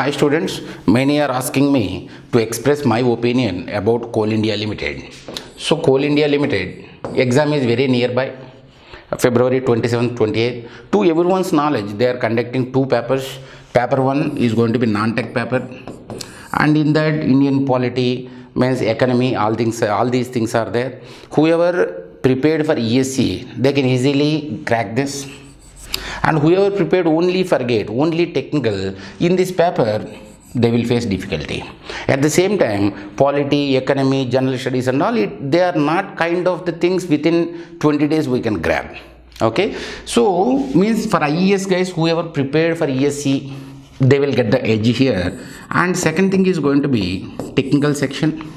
Hi students, many are asking me to express my opinion about Coal India Limited. So Coal India Limited exam is very nearby. February 27th, 28th. To everyone's knowledge, they are conducting two papers. Paper 1 is going to be non-tech paper. And in that Indian polity, means economy, all things all these things are there. Whoever prepared for ESE, they can easily crack this and whoever prepared only for gate only technical in this paper they will face difficulty. At the same time polity economy general studies and all it they are not kind of the things within 20 days we can grab. Okay? So means for ies guys whoever prepared for ese they will get the edge here. And second thing is going to be technical section.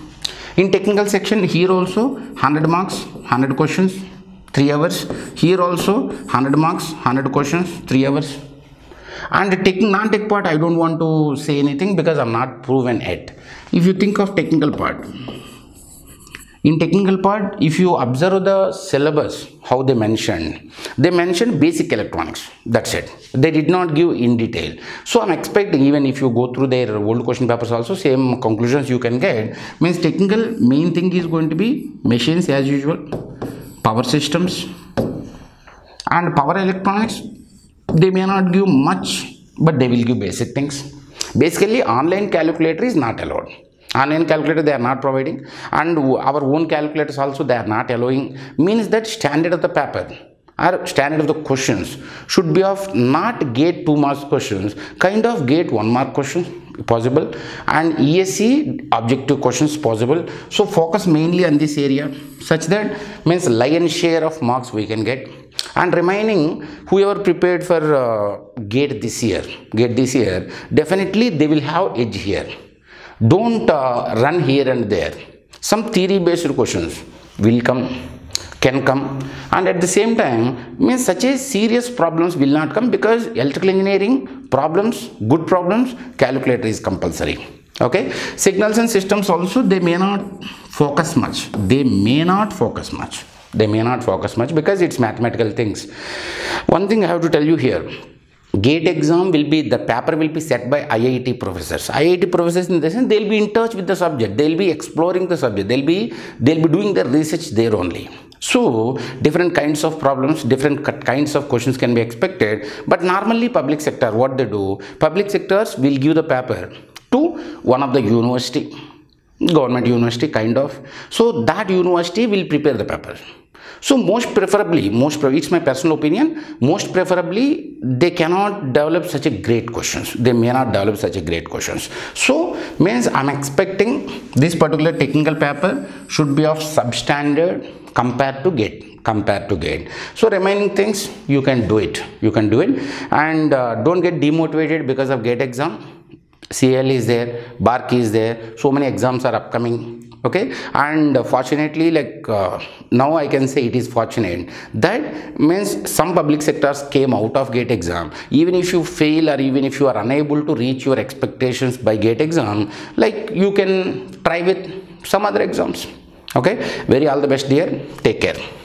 In technical section here also 100 marks 100 questions 3 hours. Here also 100 marks 100 questions 3 hours. And taking non-tech part i don't want to say anything because i'm not proven yet. If you think of technical part in technical part if you observe the syllabus how they mentioned they mentioned basic electronics. That's it. They did not give in detail. So i'm expecting even if you go through their old question papers also same conclusions you can get. Means technical main thing is going to be machines as usual power systems and power electronics they may not give much but they will give basic things. Basically online calculator is not allowed. Online calculator they are not providing. And our own calculators also they are not allowing. Means that standard of the paper or standard of the questions should be of not gate 2 marks questions kind of gate 1 mark questions possible. And ESE objective questions possible. So focus mainly on this area such that means lion share of marks we can get. And remaining whoever prepared for uh, gate this year gate this year definitely they will have edge here. Don't uh, run here and there. Some theory based questions will come can come. And at the same time means such a serious problems will not come because electrical engineering problems good problems calculator is compulsory. Okay? Signals and systems also they may not focus much. They may not focus much. They may not focus much because it's mathematical things. One thing i have to tell you here. Gate exam will be the paper will be set by iit professors. Iit professors in the sense they'll be in touch with the subject. They'll be exploring the subject. They'll be they'll be doing the research there only so different kinds of problems different kinds of questions can be expected but normally public sector what they do public sectors will give the paper to one of the university government university kind of. So that university will prepare the paper. So most preferably most it's my personal opinion most preferably they cannot develop such a great questions. They may not develop such a great questions. So means i'm expecting this particular technical paper should be of substandard compared to gate compared to gate so remaining things you can do it you can do it. And uh, don't get demotivated because of gate exam. Cl is there BARC is there so many exams are upcoming okay? And uh, fortunately like uh, now i can say it is fortunate. That means some public sectors came out of gate exam. Even if you fail or even if you are unable to reach your expectations by gate exam like you can try with some other exams okay? Very all the best dear. Take care